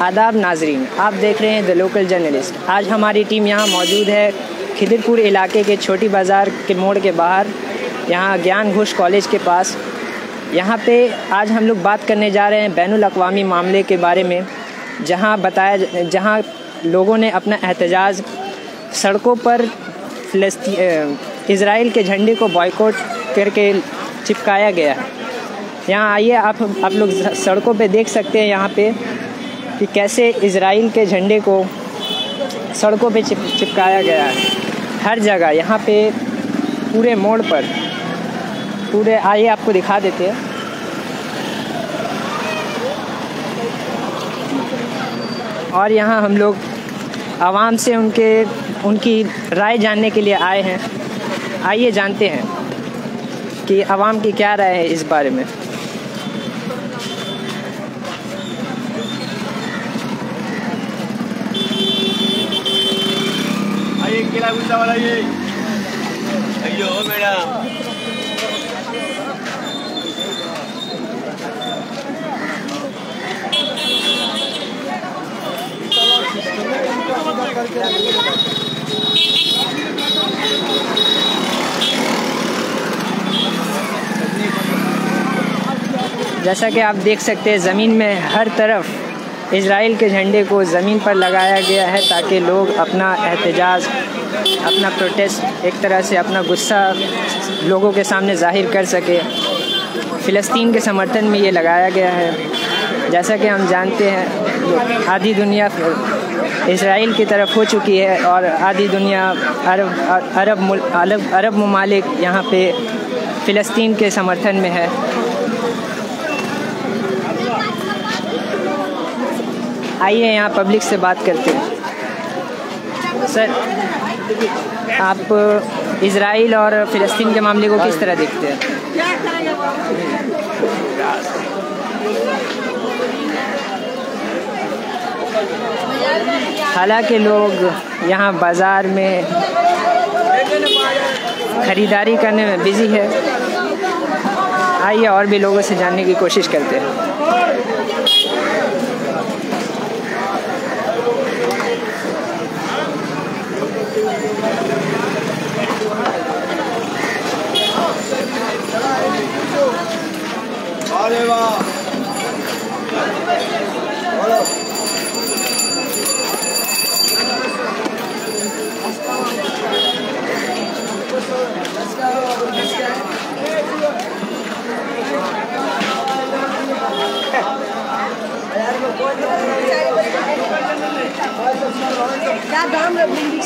आदाब नाजरीन, आप देख रहे हैं द लोकल जर्नलिस्ट। आज हमारी टीम यहाँ मौजूद है खिदिरपुर इलाके के छोटी बाज़ार के मोड़ के बाहर, यहाँ ज्ञान घोष कॉलेज के पास। यहाँ पे आज हम लोग बात करने जा रहे हैं बैन अवी मामले के बारे में, जहाँ बताया जहाँ लोगों ने अपना एहतजाज सड़कों पर फलस्ती इसराइल के झंडे को बॉयकॉट करके चिपकाया गया है। यहाँ आइए आप आप लोग सड़कों पे देख सकते हैं यहाँ पे। कि कैसे इसराइल के झंडे को सड़कों पे चिप, चिपकाया गया है। हर जगह, यहाँ पे पूरे मोड़ पर, पूरे, आइए आपको दिखा देते हैं। और यहाँ हम लोग आवाम से उनके, उनकी राय जानने के लिए आए हैं। आइए जानते हैं कि आवाम की क्या राय है इस बारे में। गुंडा गुंडा वाला ये अयो मैडम जैसा कि आप देख सकते हैं, ज़मीन में हर तरफ़ इसराइल के झंडे को ज़मीन पर लगाया गया है ताकि लोग अपना एहतजाज, अपना प्रोटेस्ट एक तरह से अपना गुस्सा लोगों के सामने ज़ाहिर कर सके। फ़लस्तीन के समर्थन में ये लगाया गया है। जैसा कि हम जानते हैं, आधी दुनिया इसराइल की तरफ़ हो चुकी है और आधी दुनिया अरब अरब अरब अरब ममालिक यहाँ पे फ़लस्तीन के समर्थन में है। आइए यहाँ पब्लिक से बात करते हैं। सर, आप इसराइल और फ़लस्तीन के मामले को किस तरह देखते हैं? हालाँकि लोग यहाँ बाज़ार में ख़रीदारी करने में बिज़ी है। आइए और भी लोगों से जानने की कोशिश करते हैं। अरे वाह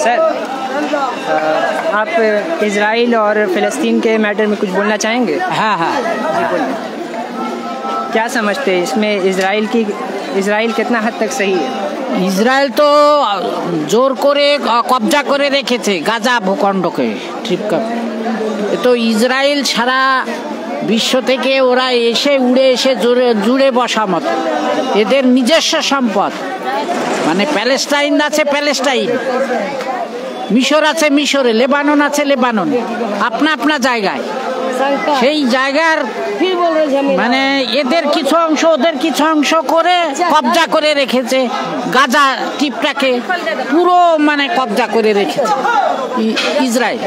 सर आप इसराइल और फ़लस्तीन के मैटर में कुछ बोलना चाहेंगे? हाँ हाँ क्या समझते हैं इसमें इसराइल की इसराइल कितना हद तक सही है ইসরায়েল তো জোর করে কবজা করে রেখেছে গাজা ভূখণ্ডকে ট্রিপকাপ তো ইসরায়েল সারা বিশ্ব থেকে ওরা এসে উড়ে এসে জুড়ে জুড়ে বসা মতো এদের নিজস্ব সম্পদ মানে প্যালেস্টাইন আছে প্যালেস্টাইন মিশর আছে মিশরে লেবানন আছে লেবাননে আপনা আপনা জায়গায় সেই জায়গার মানে এদের কিছু অংশ ওদের কিছু অংশ করে কবজা করে রেখেছে। গাজা টিপটাকে পুরো মানে কবজা করে রেখেছে ইসরায়েল।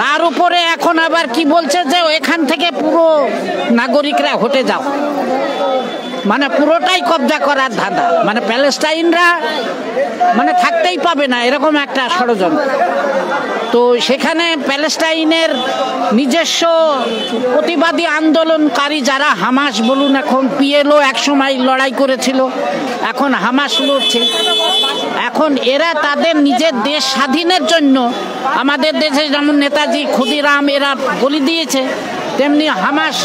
তার উপরে এখন আবার কি বলছে যে এখান থেকে পুরো নাগরিকরা হটে যাও। মানে পুরোটাই কবজা করার ধাঁধা। মানে প্যালেস্টাইনরা মানে থাকতেই পাবে না, এরকম একটা ষড়যন্ত্র। তো সেখানে প্যালেস্টাইনের নিজস্ব প্রতিবাদী আন্দোলনকারী যারা হামাস বলুন, এখন পিএলও একসময় লড়াই করেছিল, এখন হামাস লড়ছে। এখন এরা তাদের নিজের দেশ স্বাধীনের জন্য, আমাদের দেশে যেমন নেতাজি ক্ষুদিরাম, এরা বলি দিয়েছে, তেমনি হামাস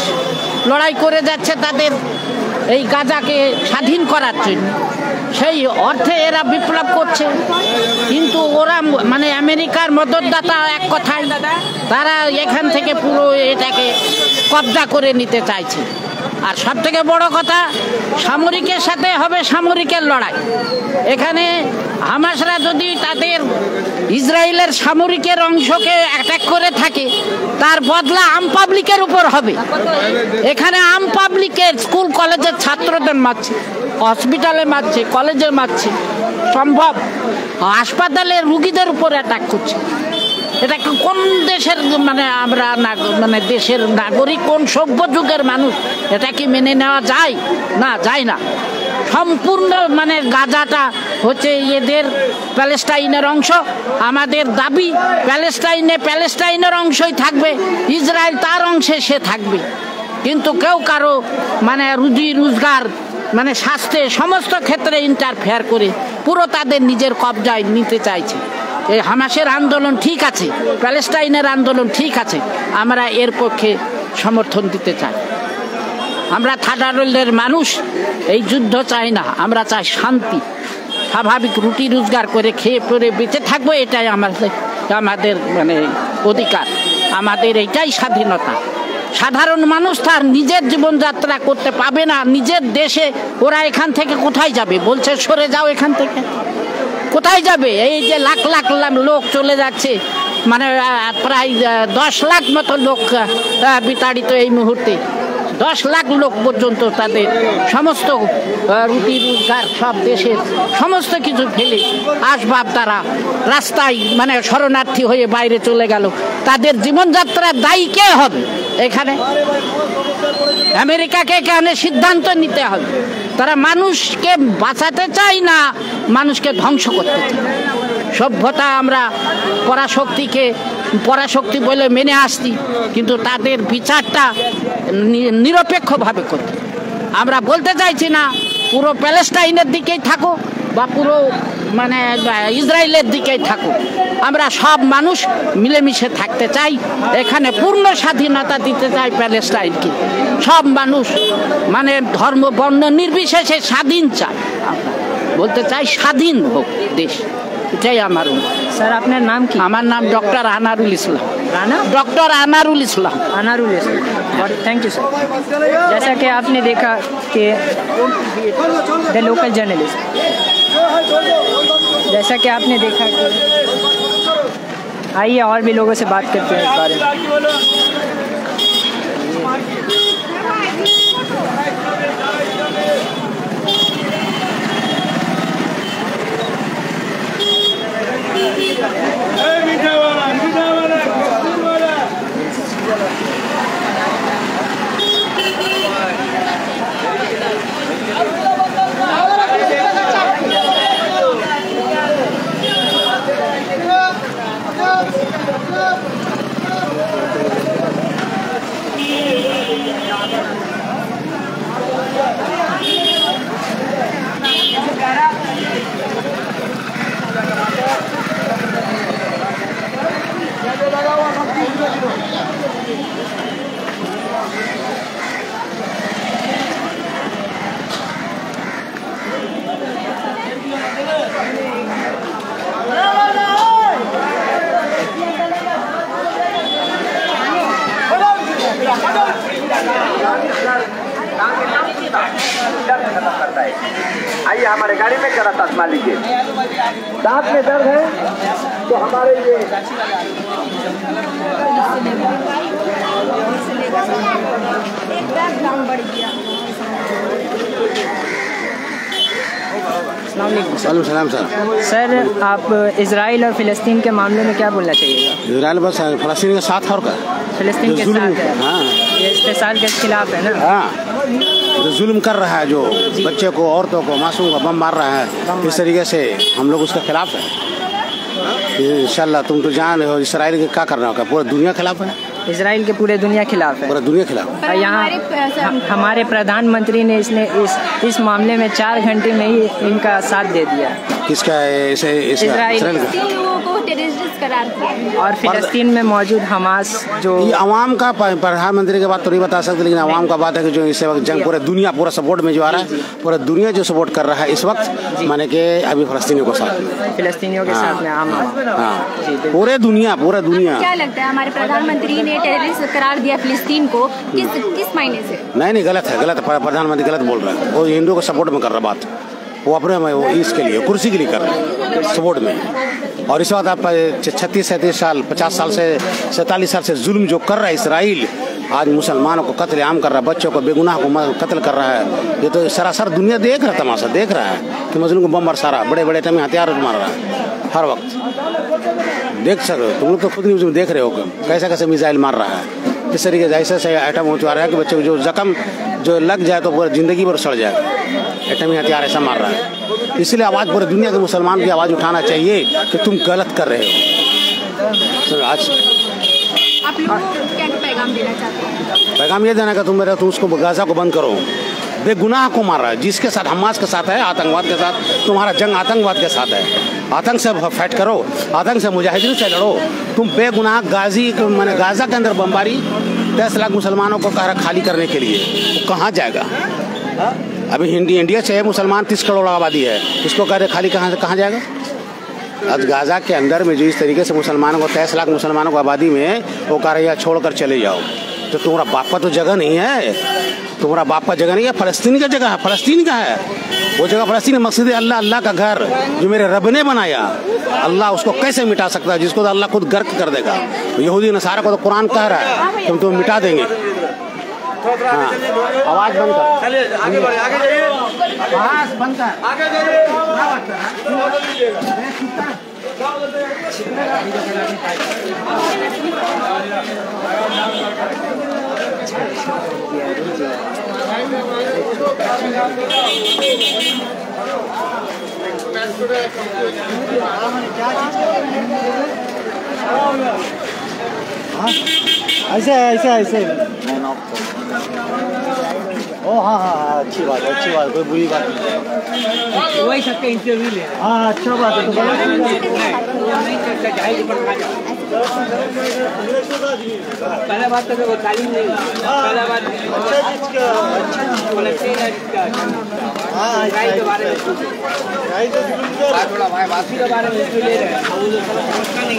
লড়াই করে যাচ্ছে তাদের এই গাজাকে স্বাধীন করার জন্য। সেই অর্থে এরা বিপ্লব করছে। কিন্তু ওরা মানে আমেরিকার মদতদাতা এক কথায়, তারা এখান থেকে পুরো এটাকে কব্জা করে নিতে চাইছে। আর সব থেকে বড় কথা, সামরিকের সাথে হবে সামরিকের লড়াই। এখানে হামাসরা যদি তাদের ইসরায়েলের সামরিকের অংশকে অ্যাটাক করে থাকে, তার বদলা আম পাবলিকের উপর হবে। এখানে আম পাবলিকের স্কুল কলেজের ছাত্রদের মারছে হসপিটালে মারছে, কলেজে মারছে, সম্ভব? হাসপাতালে রুগীদের উপর অ্যাটাক করছে। এটা কোন দেশের মানে আমরা মানে দেশের নাগরিক, কোন সভ্য যুগের মানুষ, এটা কি মেনে নেওয়া যায়? না যায় না। সম্পূর্ণ মানে গাজাটা হচ্ছে এদের প্যালেস্টাইনের অংশ। আমাদের দাবি, প্যালেস্টাইনে প্যালেস্টাইনের অংশই থাকবে, ইসরায়েল তার অংশে সে থাকবে। কিন্তু কেউ কারও মানে রুজি রোজগার মানে স্বাস্থ্যে সমস্ত ক্ষেত্রে ইন্টারফেয়ার করে পুরো তাদের নিজের কবজায় নিতে চাইছে। এই হামাসের আন্দোলন ঠিক আছে, প্যালেস্টাইনের আন্দোলন ঠিক আছে, আমরা এর পক্ষে সমর্থন দিতে চাই। আমরা থার্ড মানুষ, এই যুদ্ধ চাই না, আমরা চাই শান্তি। স্বাভাবিক রুটি রোজগার করে খেয়ে পরে বেঁচে থাকব, এটাই আমাদের আমাদের মানে অধিকার। আমাদের এটাই স্বাধীনতা। সাধারণ মানুষ তার নিজের জীবনযাত্রা করতে পাবে না। নিজের দেশে ওরা এখান থেকে কোথায় যাবে? বলছে, সরে যাও এখান থেকে। কোথায় যাবে? এই যে লাখ লাখ লাখ লোক চলে যাচ্ছে। মানে প্রায় দশ লাখ মতো লোক বিতাড়িত এই মুহূর্তে। দশ লাখ লোক পর্যন্ত তাদের সমস্ত রুটি, রোজগার সব দেশের সমস্ত কিছু ফেলে আসবাব তারা রাস্তায় মানে শরণার্থী হয়ে বাইরে চলে গেল। তাদের জীবনযাত্রার দায়ী কে হবে? এখানে। আমেরিকাকে এখানে সিদ্ধান্ত নিতে হবে। তারা মানুষকে বাঁচাতে চায় না, মানুষকে ধ্বংস করতে চায়। সভ্যতা আমরা পরাশক্তিকে, পরাশক্তি বলে মেনে আসছি, কিন্তু তাদের বিচারটা নিরপেক্ষভাবে করতে আমরা বলতে চাইছি না, পুরো প্যালেস্টাইনের দিকেই থাকো বা পুরো মানে আহ, ইসরায়েলের দিকেই থাকো আমরা সব মানুষ মিলেমিশে থাকতে চাই এখানে পূর্ণ স্বাধীনতা দিতে চাই প্যালেস্টাইনকে সব মানুষ মানে ধর্ম বর্ণ নির্বিশেষে স্বাধীন চাই আমরা বলতে চাই স্বাধীন হোক দেশ এটাই আমার অনুরোধ। सर आपका नाम की আমার নাম ডক্টর আনারুল ইসলাম राना ডক্টর আনারুল ইসলাম अनारुल इस्लाम और थैंक यू सर जैसा कि आपने देखा कि द लोकल जर्नलिस्ट जैसा कि आपने देखा कि आइए और भी लोगों से बात करते हैं इस बारे में। Hey, मीठा वाला दूध वाला आइए हमारे गाड़ी में जरा तस्मा लीजिए दांत में दर्द है तो हमारे ये सर सलाम सर सर आप इसराइल और फ़िलिस्तीन के मामले में क्या बोलना चाहिएगा इसराइल बस फलस्तीन के साथ और क्या? फ़िलिस्तीन के साथ है। हाँ। ये इस्तेसाल के खिलाफ है ना? हाँ। जो जुल्म कर रहा है जो बच्चे को औरतों को मासूम को बम मार रहा है। इस तरीके से हम लोग उसके खिलाफ है। इंशाल्लाह तुम तो जान रहे हो इसराइल के क्या करना होगा? पूरा दुनिया खिलाफ है? इसराइल के पूरे दुनिया खिलाफ है। पूरा दुनिया खिलाफ। है। यहाँ हमारे प्रधानमंत्री ने इसने इस इस मामले में चार घंटे में ही इनका साथ दे दिया। किसका है? इसे इसराइल। को। टेररिस्ट करार दिया और फिलिस्तीन में मौजूद हमास जो ये अवाम का प्रधानमंत्री के बात तो नहीं बता सकते लेकिन आवाम का बात है कि जो इस वक्त जंग पूरे दुनिया पूरा सपोर्ट में जो आ रहा है पूरा दुनिया जो सपोर्ट कर रहा है इस वक्त माने के अभी फलस्तीनियों को साथ में। फिलिस्तीनियों के साथ में आम आवाम। हाँ। पूरे दुनिया पूरा दुनिया। क्या लगता है हमारे प्रधानमंत्री ने टेररिस्ट करार दिया फिलिस्तीन को? किस किस मायने से? नहीं नहीं गलत है गलत प्रधानमंत्री गलत बोल रहा है। वो हिंदुओं को सपोर्ट में कर रहा बात। वो अपने वो इसके लिए, कुर्सी के लिए कर रहे हैं सपोर्ट में। और इस वक्त आप छत्तीस सैंतीस साल, पचास साल से, सैंतालीस साल से जुल्म जो कर रहा है इसराइल, आज मुसलमानों को कत्ल आम कर रहा है, बच्चों को, बेगुनाह को कत्ल कर रहा है। ये तो सरासर दुनिया देख रहा तमाशा देख रहा है कि मजलूम को बम बरसा रहा है बड़े बड़े टमी हथियार मार रहा है, हर वक्त। देख सकते हो तुम लोग तो खुद न्यूज़ में देख रहे हो कैसे कैसे मिसाइल मार रहा है। इस तरीके से ऐसे ऐसे आइटम हो रहा है कि बच्चे को जो जख्म, जो लग जाए तो पूरा ज़िंदगी भर सड़ जाए। एटमी हथियार ऐसा मार रहा है। इसलिए आवाज़ पूरे दुनिया के मुसलमान की आवाज़ उठाना चाहिए कि तुम गलत कर रहे हो। आज आप लोगों को क्या पैगाम देना चाहते हैं? पैगाम ये देना कि तुम मेरे तुम उसको गाजा को बंद करो। बेगुनाह को मार रहा है जिसके साथ हमास के साथ है आतंकवाद के साथ तुम्हारा जंग आतंकवाद के साथ है। आतंक से फैट करो आतंक से मुजाहिदीन से लड़ो। तुम बेगुनाह गाजी मैंने गाजा के अंदर बमबारी दस लाख मुसलमानों को कह रहा खाली करने के लिए। वो कहाँ जाएगा? अभी हिंदी इंडिया से मुसलमान तीस करोड़ आबादी है। इसको कह रहे, खाली कहाँ से, कहाँ जाएगा? आज गाजा के अंदर में जो इस तरीके से मुसलमानों को, तेईस लाख मुसलमानों को आबादी में वो कह रहे हैं छोड़कर चले जाओ। तो तुम्हारा बाप का तो जगह नहीं है। तुम्हारा बाप का जगह नहीं है, फलस्तीन का जगह है, फलस्तीन का है। वो जगह फलस्तीन मस्जिद अल्लाह अल्लाह का घर, जो मेरे रब ने बनाया। अल्लाह उसको कैसे मिटा सकता है, जिसको तो अल्लाह खुद गर्क कर देगा। यहूदी नसारा को तो कुरान कह रहा है कि हम तुम्हें मिटा देंगे। हाँ आवाज़ बंद कर। चलिए आगे बढ़े आगे जाइए। आवाज़ बंद कर। आगे जाइए। ऐसे ऐसे ऐसे ओ हाँ हाँ हाँ अच्छी बात है अच्छी बात कोई बुरी बात नहीं वही सबका इंटरव्यू ले हाँ। अच्छा बात है तो। पहला बात तो वो तालीम नहीं पहला बात फलस्तीन है। जिसका इसराइल के। बारे में बात थोड़ा भाई बाकी के बारे में ले रहे हैं। वो लोग समझता नहीं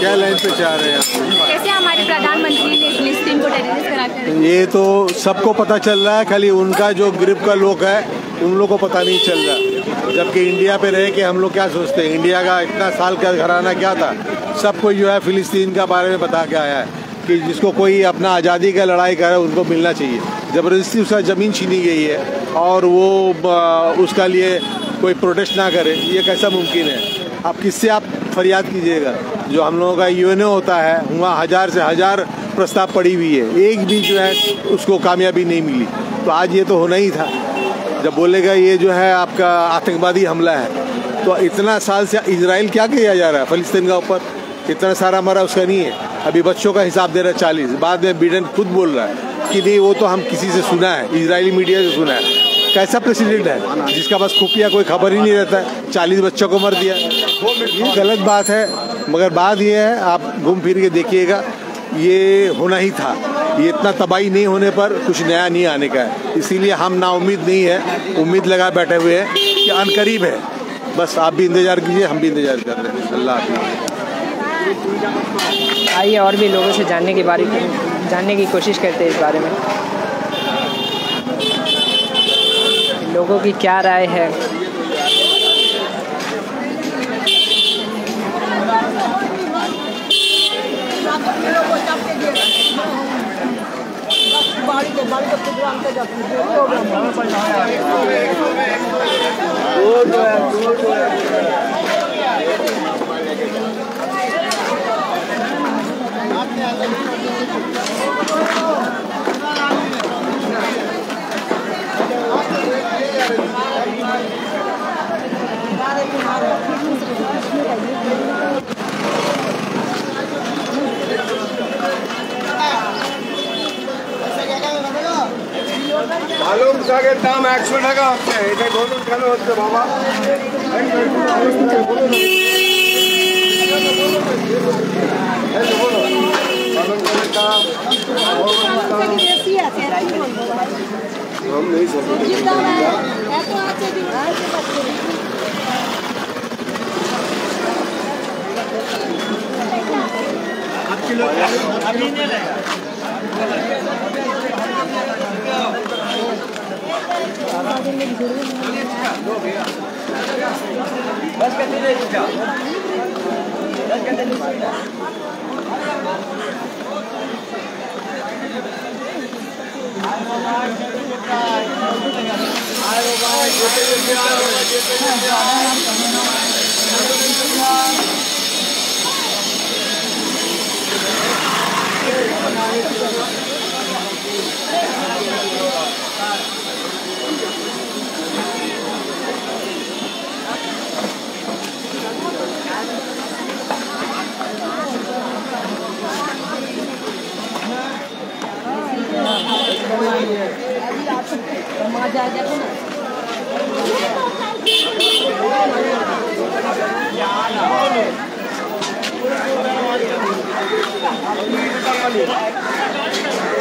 क्या लाइन पे चाह रहे हैं? कैसे हमारे प्रधानमंत्री ने फिलिस्तीन को टेररिस्ट करार ये तो सबको पता चल रहा है खाली उनका जो ग्रिप का लोग है उन लोगों को पता नहीं चल रहा। जबकि इंडिया पे रह के हम लोग क्या सोचते हैं? इंडिया का इतना साल का घराना क्या था? सबको जो है फिलिस्तीन का बारे में बता के आया है कि जिसको कोई अपना आज़ादी का लड़ाई करे, उनको मिलना चाहिए। ज़बरदस्ती उसका ज़मीन छीनी गई है और वो उसका लिए कोई प्रोटेस्ट ना करे, ये कैसा मुमकिन है? आप किससे आप फरियाद कीजिएगा? जो हम लोगों का यूएनओ होता है, वहाँ हज़ार से हज़ार प्रस्ताव पड़ी हुई है। एक भी जो है, उसको कामयाबी नहीं मिली। तो आज ये तो होना ही था। जब बोलेगा ये जो है आपका आतंकवादी हमला है तो इतना साल से इसराइल क्या किया जा रहा है? फलस्तीन का ऊपर इतना सारा हमारा उसका नहीं है। अभी बच्चों का हिसाब दे रहा है चालीस। बाद में बिडेन खुद बोल रहा है कि नहीं, वो तो हम किसी से सुना है इसराइली मीडिया से सुना है। कैसा प्रेसिडेंट है? जिसका बस खुफिया कोई खबर ही नहीं रहता है। चालीस बच्चों को मर दिया ये गलत बात है, मगर बात ये है, आप घूम फिर के देखिएगा, ये होना ही था। ये इतना तबाही नहीं होने पर कुछ नया नहीं आने का है। इसीलिए हम ना उम्मीद नहीं है, उम्मीद लगा बैठे हुए हैं कि अनकरीब है। बस आप भी इंतज़ार कीजिए, हम भी इंतज़ार कर रहे हैं। अल्लाह हाफिज़। आइए और भी लोगों से जानने के बारे में, जानने की कोशिश करते हैं इस बारे में। लोगों की क्या राय है? बाड़ी बाड़ी দাম একশো টাকা হচ্ছে এটা বলুন কেন হচ্ছে বাবা পালন শাকের দাম हम नहीं समझ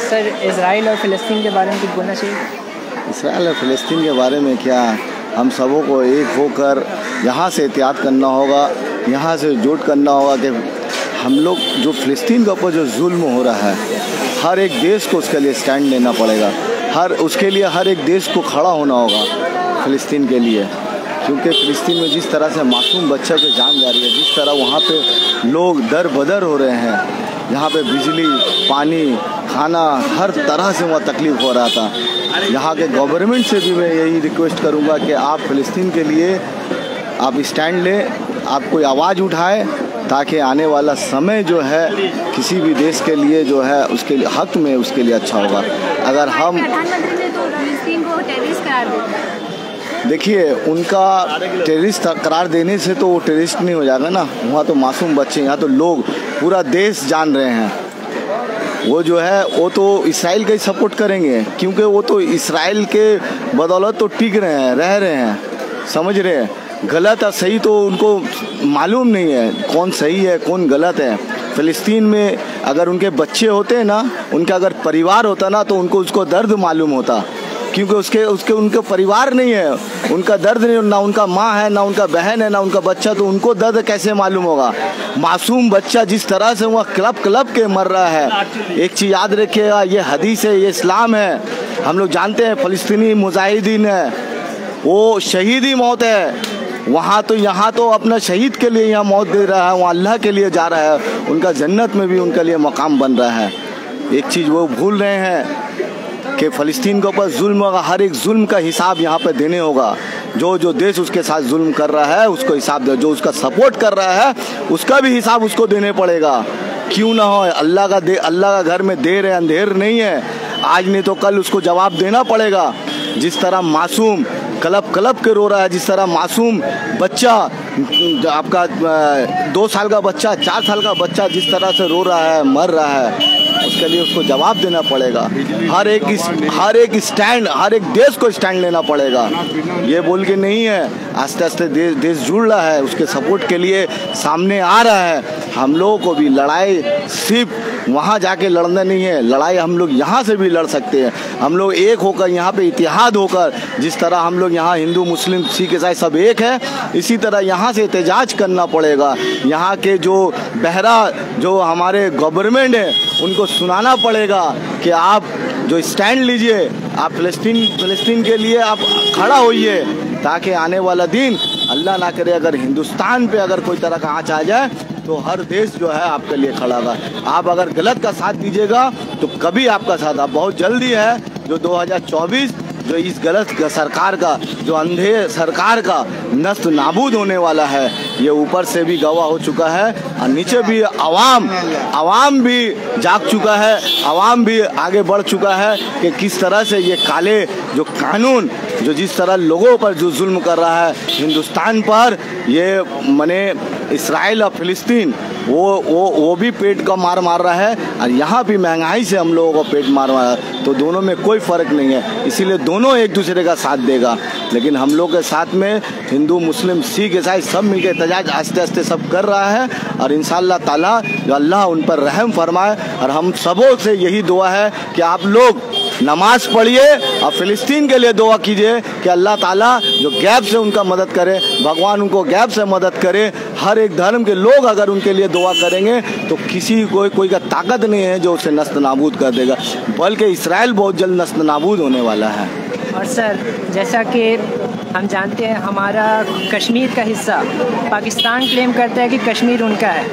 सर इसराइल और फ़लस्तीन के बारे में कुछ बोलना चाहिए? इसराइल और फ़लस्तीन के बारे में क्या? हम सबों को एक होकर यहाँ से एहतियात करना होगा, यहाँ से जुट करना होगा कि हम लोग, जो फ़लस्तीन के ऊपर जो जुल्म हो रहा है, हर एक देश को उसके लिए स्टैंड लेना पड़ेगा। हर, उसके लिए हर एक देश को खड़ा होना होगा फ़लस्तीन के लिए। क्योंकि फ़लस्तीन में जिस तरह से मासूम बच्चों की जान जा रही है, जिस तरह वहाँ पे लोग दर बदर हो रहे हैं, यहाँ पे बिजली, पानी, खाना, हर तरह से वहाँ तकलीफ़ हो रहा था। यहाँ के गवर्नमेंट से भी मैं यही रिक्वेस्ट करूँगा कि आप फ़लस्तीन के लिए, आप स्टैंड लें, आप कोई आवाज़ उठाए ताकि आने वाला समय जो है किसी भी देश के लिए जो है उसके लिए हक में उसके लिए अच्छा होगा। अगर हम तो देखिए उनका टेररिस्ट करार देने से तो वो टेररिस्ट नहीं हो जाएगा ना। वहाँ तो मासूम बच्चे यहाँ तो लोग पूरा देश जान रहे हैं। वो जो है वो तो इसराइल का ही सपोर्ट करेंगे क्योंकि वो तो इसराइल के बदौलत तो टिक रहे हैं रह रहे हैं समझ रहे हैं। गलत और सही तो उनको मालूम नहीं है कौन सही है, कौन गलत है। फ़लस्तीन में अगर उनके बच्चे होते ना, उनका अगर परिवार होता ना तो उनको उसको दर्द मालूम होता। क्योंकि उसके उसके, उनके परिवार नहीं है। उनका दर्द नहीं, ना उनका माँ है, ना उनका बहन है, ना उनका बच्चा तो उनको दर्द कैसे मालूम होगा? मासूम बच्चा जिस तरह से वह क्लब क्लब के मर रहा है। एक चीज़ याद रखिएगा, ये हदीस है, ये इस्लाम है। हम लोग जानते हैं, फ़लस्तनी मुजाहिदीन है। वो शहीदी मौत है। वहाँ तो यहाँ तो अपना शहीद के लिए यहाँ मौत दे रहा है, वहाँ अल्लाह के लिए जा रहा है, उनका जन्नत में भी उनके लिए मकाम बन रहा है। एक चीज़ वो भूल रहे हैं कि फ़लस्तीन के ऊपर जुल्म होगा हर एक जुल्म का हिसाब यहाँ पर देने होगा। जो जो देश उसके साथ जुल्म कर रहा है, उसको हिसाब दे, जो उसका सपोर्ट कर रहा है, उसका भी हिसाब उसको देने पड़ेगा। क्यों ना हो, अल्लाह का दे, अल्लाह का घर में देर है, अंधेर नहीं है। आज नहीं तो कल उसको जवाब देना पड़ेगा। जिस तरह मासूम कलब कलब के रो रहा है जिस तरह मासूम बच्चा, आपका दो साल का बच्चा, चार साल का बच्चा जिस तरह से रो रहा है, मर रहा है, उसके लिए उसको जवाब देना पड़ेगा। हर एक हर एक स्टैंड, हर एक देश को स्टैंड लेना पड़ेगा। ये बोल के नहीं है, आस्ते आस्ते देश देश जुड़ रहा है, उसके सपोर्ट के लिए सामने आ रहा है। हम लोगों को भी लड़ाई सिर्फ़ वहाँ जाके लड़ना नहीं है। लड़ाई हम लोग यहाँ से भी लड़ सकते हैं। हम लोग एक होकर यहाँ पे इतिहाद होकर, जिस तरह हम लोग यहाँ हिंदू, मुस्लिम, सिख ईसाई सब एक है, इसी तरह यहाँ से एहतजाज करना पड़ेगा। यहाँ के जो बहरा, जो हमारे गवर्नमेंट है, उनको सुनाना पड़ेगा कि आप जो स्टैंड लीजिए, आप फ़लस्तीन फ़लस्तीन के लिए आप खड़ा होइए, ताकि आने वाला दिन अल्लाह ना करे अगर हिंदुस्तान पे अगर कोई तरह का आँच आ जाए तो हर देश जो है आपके लिए खड़ा होगा आप अगर गलत का साथ दीजिएगा तो कभी आपका साथ, आप बहुत जल्दी है, जो 2024 जो इस गलत का सरकार का, जो अंधे सरकार का नष्ट नाबूद होने वाला है, ये ऊपर से भी गवाह हो चुका है, और नीचे भी आवाम आवाम भी जाग चुका है, आवाम भी आगे बढ़ चुका है कि किस तरह से ये काले जो कानून, जो जिस तरह लोगों पर जो जुल्म कर रहा है, हिंदुस्तान पर ये मने इसराइल और फ़िलिस्तीन, वो वो वो भी पेट का मार मार रहा है और यहाँ भी महँगाई से हम लोगों को पेट मार रहा है। तो दोनों में कोई फ़र्क नहीं है। इसीलिए दोनों एक दूसरे का साथ देगा। लेकिन हम लोग के साथ में हिंदू, मुस्लिम, सिख, ईसाई सब मिलकर एहतजाज आस्ते आस्ते सब कर रहा है और इन ताला जो अल्लाह उन पर रहम फरमाए और हम सबों से यही दुआ है कि आप लोग नमाज़ पढ़िए और फिलिस्तीन के लिए दुआ कीजिए कि अल्लाह ताला जो गैप से उनका मदद करे, भगवान उनको गैप से मदद करे। हर एक धर्म के लोग अगर उनके लिए दुआ करेंगे तो किसी कोई कोई का ताकत नहीं है जो उसे नस्त नाबूद कर देगा। बल्कि इसराइल बहुत जल्द नस्त नाबूद होने वाला है। और सर, जैसा कि हम जानते हैं, हमारा कश्मीर का हिस्सा पाकिस्तान क्लेम करता है कि कश्मीर उनका है।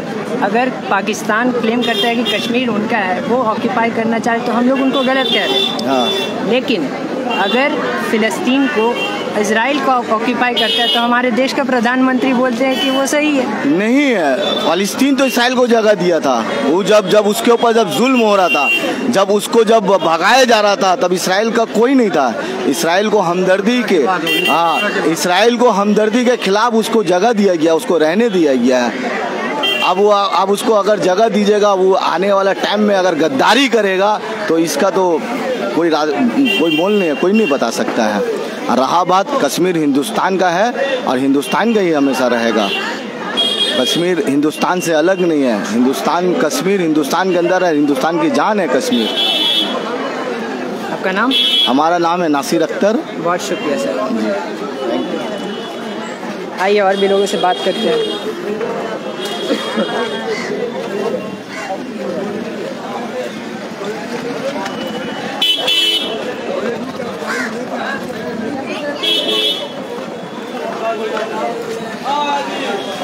अगर पाकिस्तान क्लेम करता है कि कश्मीर उनका है वो ऑक्यूपाई करना चाहे तो हम लोग उनको गलत कह रहे हैं। हाँ। लेकिन अगर फ़िलिस्तीन को इसराइल को ऑक्यूपाई करता है तो हमारे देश का प्रधानमंत्री बोलते हैं कि वो सही है। नहीं है। फालिस्तीन तो इसराइल को जगह दिया था। वो जब जब उसके ऊपर जब जुल्म हो रहा था जब उसको जब भगाया जा रहा था तब इसराइल का कोई नहीं था। इसराइल को हमदर्दी के हाँ इसराइल को हमदर्दी के खिलाफ उसको जगह दिया गया उसको रहने दिया गया है। अब वो अब उसको अगर जगह दीजिएगा वो आने वाला टाइम में अगर गद्दारी करेगा तो इसका तो कोई कोई मोल नहीं है कोई नहीं बता सकता है। रहा बात कश्मीर हिंदुस्तान का है और हिंदुस्तान का ही हमेशा रहेगा। कश्मीर हिंदुस्तान से अलग नहीं है। हिंदुस्तान कश्मीर हिंदुस्तान के अंदर है हिंदुस्तान की जान है कश्मीर। आपका नाम? हमारा नाम है नासिर अख्तर। बहुत शुक्रिया सर। आइए और भी लोगों से बात करते हैं। एक तरीके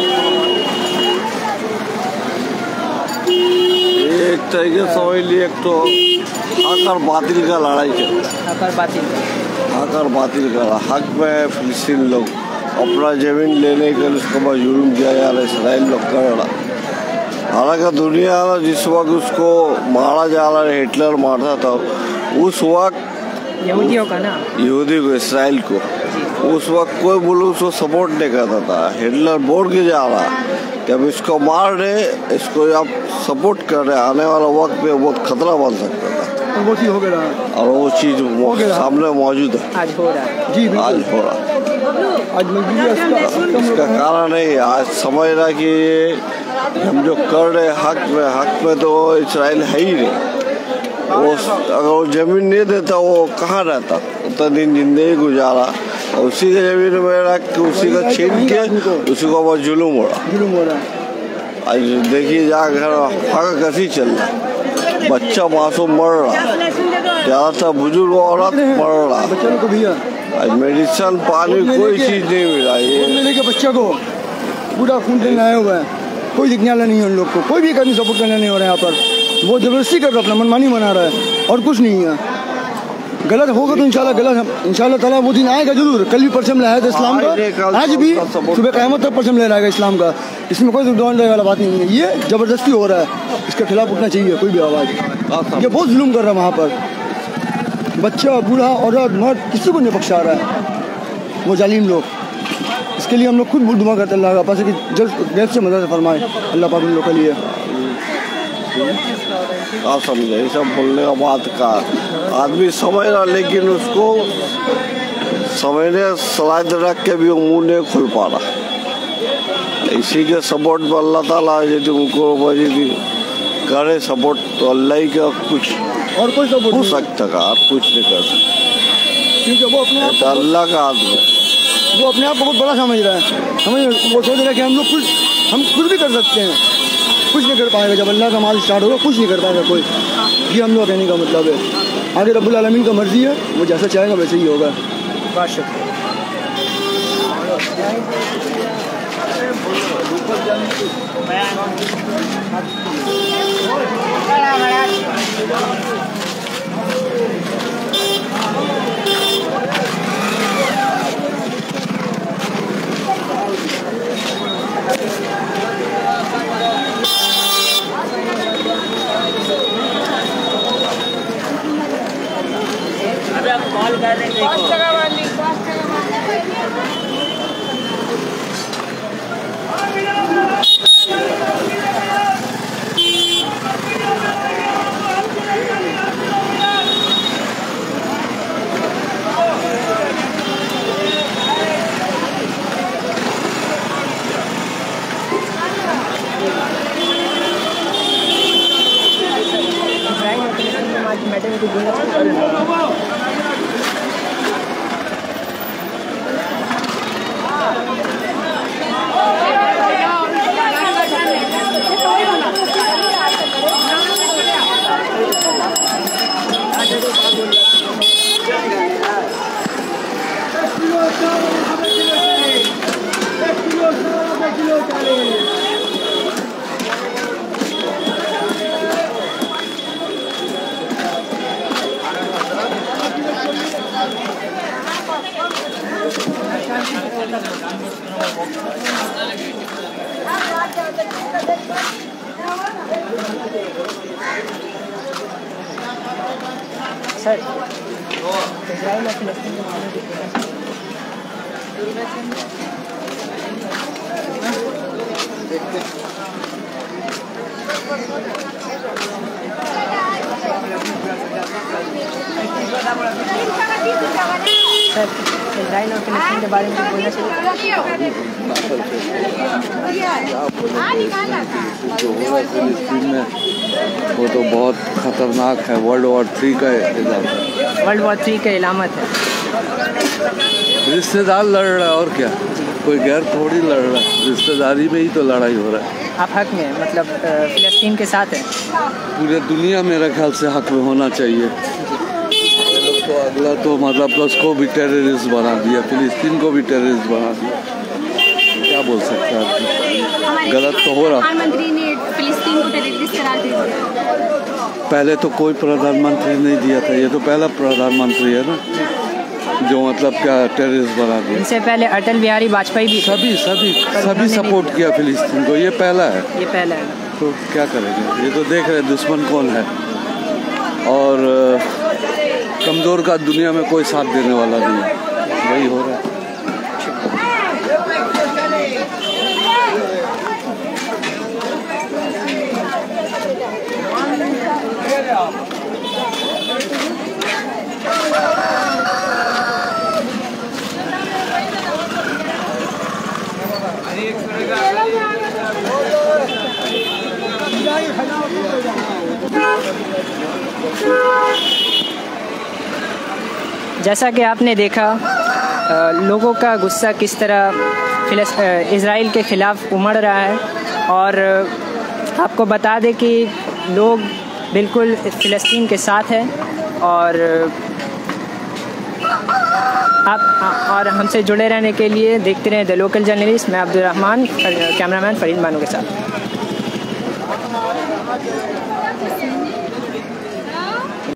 से समझ लिए एक तो हक और बातिल का लड़ाई चल रहा है अपर बातिल। हक और बातिल का हक में फिलिस्तीन लोग। अपना ज़मीन लेने के लिए उसको बाद जुर्म किया जा रहा है इसराइल लोग कर रहा हालाँकि दुनिया जिस वक्त उसको मारा जा रहा है हिटलर मारता था उस वक्त यहूदियों का ना? यहूदी को इसराइल को। उस वक्त कोई बोलो उसको सपोर्ट नहीं करता था। हिटलर बोर्ड के जा रहा। कि अब इसको मार रहे इसको आप सपोर्ट कर रहे आने वाला वक्त में बहुत खतरा बन सकता था वो चीज़ हो गया और वो चीज़ सामने मौजूद है। आज हो रहा है। जी आज हो रहा आज इसका इसका कारण है। आज समझ रहा कि हम जो कर रहे हक में हक में तो इसराइल है ही नहीं। वो अगर वो ज़मीन नहीं देता वो कहाँ रहता? उतना दिन ज़िंदगी गुजारा। उसी के ज़मीन में रह के उसी का छीन के उसी को बहुत जुलूम हो रहा जुलूम हो रहा आज देखिए जा घर हक कैसी चल रहा बच्चा मासूम मर रहा ज़्यादातर बुज़ुर्ग औरत मर रहा बच्चों को भैया। आज मेडिसिन पानी कोई चीज़ नहीं मिला ये। बच्चे को पूरा खून देने आए हुए हैं। कोई दिखने वाला नहीं है उन लोग को। कोई भी आदमी सपोर्ट करने नहीं हो रहा है यहाँ पर। वो ज़बरदस्ती कर रहा है अपना मनमानी बना रहा है और कुछ नहीं है। गलत होगा तो इंशाल्लाह गलत इंशाल्लाह ताला वो दिन आएगा ज़रूर। कल भी परचम लाया था इस्लाम का। आज भी सुबह क़यामत तक परचम लहराएगा इस्लाम का। इसमें कोई दुकान वाला बात नहीं है। ये ज़बरदस्ती हो रहा है। इसके खिलाफ उठना चाहिए कोई भी आवाज़। ये बहुत जुल्म कर रहा है वहाँ पर। बच्चा बूढ़ा औरत मर्द किसी को नहीं बख्शा रहा है। वो जालिम लोग। इसके लिए हम लोग खुद दुआ करते हैं। अल्लाह का पास कि जल्द गैर से मदद फरमाए। अल्लाह पाक उन लोग के लिए। क्या समझे ये सब बोलने का बात का आदमी समझ रहा लेकिन उसको समझने सलाह रख के भी मुँह नहीं खुल पा रहा। इसी के सपोर्ट में अल्लाह ताला यदि उनको करे सपोर्ट तो अल्लाह ही का कुछ और कोई सपोर्ट हो सकता का और कुछ नहीं कर सकता। क्योंकि वो अपने आप तो अल्लाह का हाथ में वो अपने आप को बहुत बड़ा समझ रहा है। समझ वो सोच रहा है कि हम लोग कुछ हम कुछ भी कर सकते हैं। कुछ नहीं कर पाएगा। जब अल्लाह का माल स्टार्ट होगा, कुछ नहीं कर पाएगा कोई। ये हम लोग कहने का मतलब है। आगे रब्बुल आलमीन का मर्ज़ी है, वो जैसा चाहेगा वैसे ही होगा। हुआ में वो तो बहुत खतरनाक है वर्ल्ड वॉर थ्री का इलाका। वर्ल्ड वॉर थ्री का इलामत है। रिश्तेदार लड़ रहा है और क्या? कोई गैर थोड़ी लड़ रहा है। रिश्तेदारी में ही तो लड़ाई हो रहा है। आप हक में मतलब फिलिस्तीन के साथ हैं? पूरे दुनिया मेरे ख्याल से हक में होना चाहिए। तो अगला तो मतलब उसको भी टेररिस्ट बना दिया फिलिस्तीन को भी टेररिस्ट बना दिया। क्या बोल सकते हैं गलत तो हो रहा। प्रधानमंत्री ने फिलिस्तीन को टेररिस्ट करार दे दिया। पहले तो कोई प्रधानमंत्री नहीं दिया था ये तो पहला प्रधानमंत्री है ना जो मतलब क्या टेररिस्ट बना दिया। इनसे पहले अटल बिहारी वाजपेयी भी सभी सभी सभी सपोर्ट किया फिलिस्तीन को ये पहला है। ये पहला है। तो क्या करेंगे? ये तो देख रहे दुश्मन कौन है? और कमज़ोर का दुनिया में कोई साथ देने वाला नहीं है। वही हो रहा है। जैसा कि आपने देखा लोगों का गुस्सा किस तरह इसराइल के ख़िलाफ़ उमड़ रहा है। और आपको बता दें कि लोग बिल्कुल फ़िलिस्तीन के साथ हैं और, आप और हमसे जुड़े रहने के लिए देखते रहें द लोकल जर्नलिस्ट। मैं अब्दुलरहमान कैमरामैन फरीद बानो के साथ।